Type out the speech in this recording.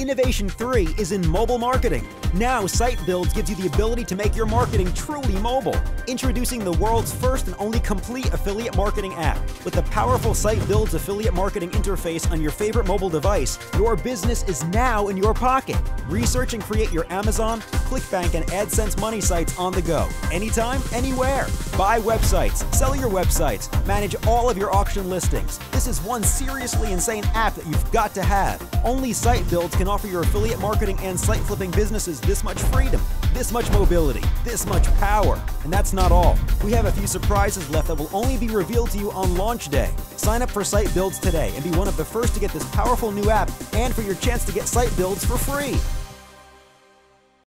Innovation 3 is in mobile marketing. Now, SiteBildZ gives you the ability to make your marketing truly mobile. Introducing the world's first and only complete affiliate marketing app. With the powerful SiteBildZ affiliate marketing interface on your favorite mobile device, your business is now in your pocket. Research and create your Amazon, ClickBank, and AdSense money sites on the go. Anytime, anywhere. Buy websites, sell your websites, manage all of your auction listings. This is one seriously insane app that you've got to have. Only SiteBildZ can offer your affiliate marketing and site flipping businesses this much freedom, this much mobility, this much power. And that's not all. We have a few surprises left that will only be revealed to you on launch day. Sign up for SiteBildZ today and be one of the first to get this powerful new app and for your chance to get SiteBildZ for free.